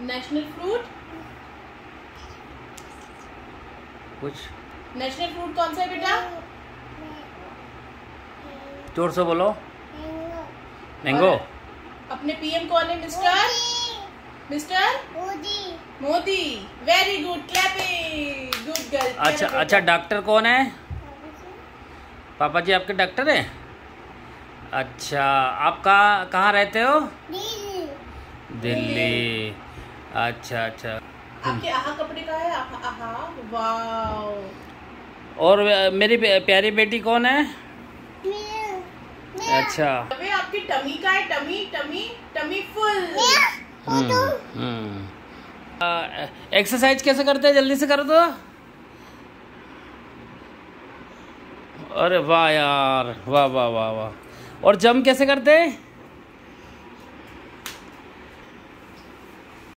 National fruit? कुछ? National fruit कौन सा है बेटा? ज़ोर से बोलो। मैंगो अपने पीएम कौन है mister mister Modi. Modi. Very good clapping good girl अच्छा अच्छा डॉक्टर कौन है? पापा जी आपके डॉक्टर हैं? अच्छा आप कहाँ कहाँ रहते हो? दिल्ली। अच्छा अच्छा। आपके आहा कपड़े का है? आहा आहा वाओ। और मेरी प्यारी बेटी कौन है? अच्छा। अबे आपकी टमी का है? Tummy tummy tummy full. हम्म, हम्म। एक्सरसाइज कैसे करते हैं? जल्दी से करो तो अरे वाह यार वाह वाह वाह वाह। और जम कैसे करते हैं?